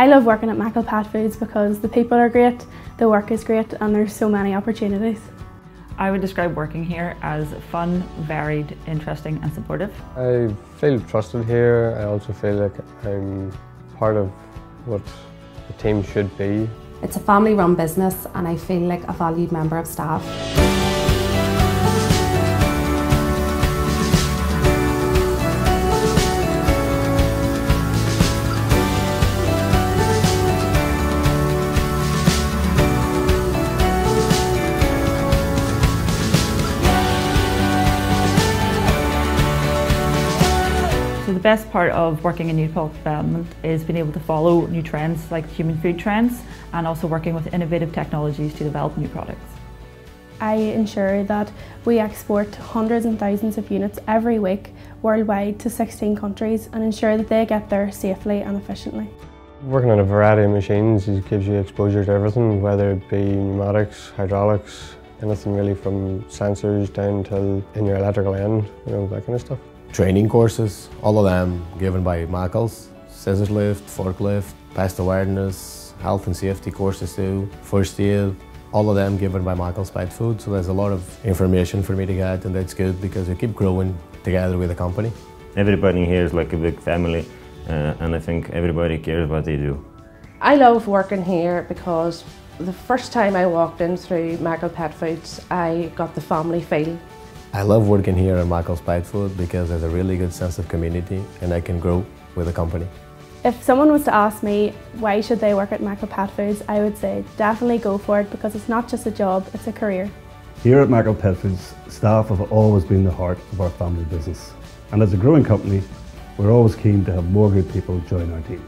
I love working at Mackle Pet Foods because the people are great, the work is great and there's so many opportunities. I would describe working here as fun, varied, interesting and supportive. I feel trusted here. I also feel like I'm part of what the team should be. It's a family run business and I feel like a valued member of staff. So the best part of working in new product development is being able to follow new trends like human food trends and also working with innovative technologies to develop new products. I ensure that we export hundreds and thousands of units every week worldwide to 16 countries and ensure that they get there safely and efficiently. Working on a variety of machines gives you exposure to everything, whether it be pneumatics, hydraulics, anything really from sensors down till in your electrical end, you know, that kind of stuff. Training courses, all of them given by Mackles, scissors lift, forklift, pest awareness, health and safety courses too, first aid, all of them given by Mackles Pet Food. So there's a lot of information for me to get and that's good because we keep growing together with the company. Everybody here is like a big family uh, and I think everybody cares what they do. I love working here because the first time I walked in through Mackle Pet Foods, I got the family feel. I love working here at Mackles Pet Food because there's a really good sense of community and I can grow with the company. If someone was to ask me why should they work at Mackle Pet Foods, I would say definitely go for it because it's not just a job, it's a career. Here at Mackle Pet Foods, staff have always been the heart of our family business. And as a growing company, we're always keen to have more good people join our team.